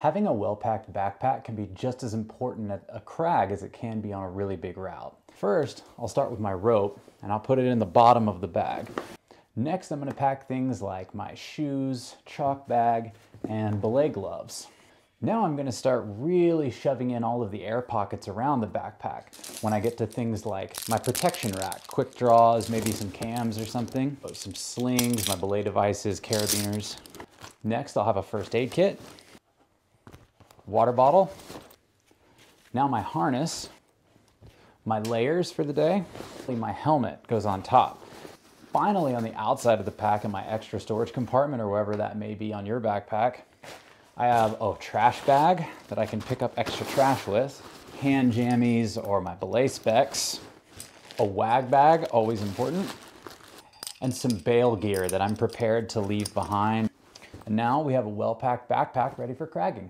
Having a well-packed backpack can be just as important at a crag as it can be on a really big route. First, I'll start with my rope and I'll put it in the bottom of the bag. Next, I'm gonna pack things like my shoes, chalk bag, and belay gloves. Now I'm gonna start really shoving in all of the air pockets around the backpack when I get to things like my protection rack, quick draws, maybe some cams or something, some slings, my belay devices, carabiners. Next, I'll have a first aid kit, water bottle, now my harness, my layers for the day, my helmet goes on top. Finally, on the outside of the pack in my extra storage compartment or wherever that may be on your backpack, I have a trash bag that I can pick up extra trash with, hand jammies or my belay specs, a wag bag, always important, and some bail gear that I'm prepared to leave behind. And now we have a well-packed backpack ready for cragging.